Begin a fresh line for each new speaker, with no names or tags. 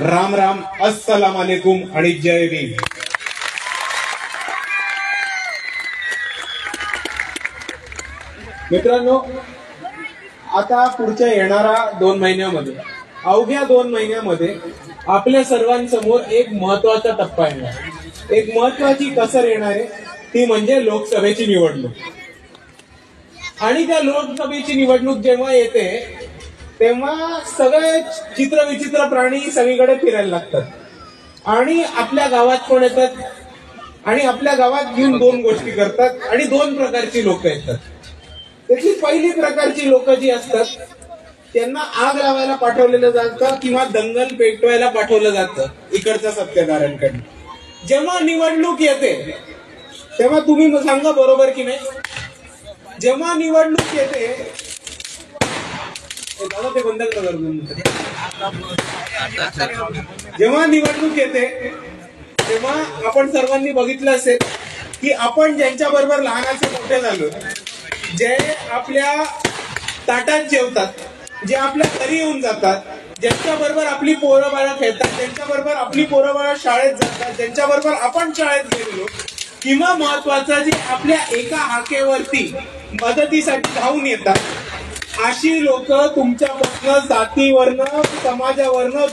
राम राम अस्सलाम वालेकुम आणि जय भीम. मित्रांनो आता पुढच्या येणाऱ्या दोन महिन्यामध्ये अवघ्या दोन महिन्यामध्ये आपल्या सर्वांसमोर एक महत्त्वाचा टप्पा येणार एक महत्वाची कसर येणार आहे ती म्हणजे लोकसभेची निवडणूक. आणि त्या लोकसभेची निवडणूक जेव्हा येते तेव्हा सगळे चित्र विचित्र प्राणी सगळीकडे फिरायला लागतात. आणि आपल्या गावात कोण येतात? आणि आपल्या गावात घेऊन दोन गोष्टी करतात आणि दोन प्रकारची लोक येतात. त्याची पहिली प्रकारची लोक जी असतात त्यांना आग लावायला पाठवलेलं जातं किंवा दंगल पेटवायला पाठवलं जातं इकडच्या सत्तेदारांकडनं जेव्हा निवडणूक येते तेव्हा तुम्ही सांगा बरोबर की नाही? जेव्हा निवडणूक येते जेव्हा निवडणूक येते तेव्हा आपण सर्वांनी बघितलं असेल की आपण ज्यांच्या बरोबर लहानाचे मोठे झालो जे आपल्या ताटात जेवतात जे आपल्या घरी येऊन जातात ज्यांच्या बरोबर आपली पोरं बाळा खेळतात ज्यांच्या बरोबर आपली पोरं बाळा शाळेत जातात ज्यांच्या बरोबर आपण शाळेत गेलेलो किंवा महत्वाचं जे आपल्या एका हाकेवरती मदतीसाठी धावून येतात अशी लोक तुमच्यापासून जातीवरनं समाजावरनं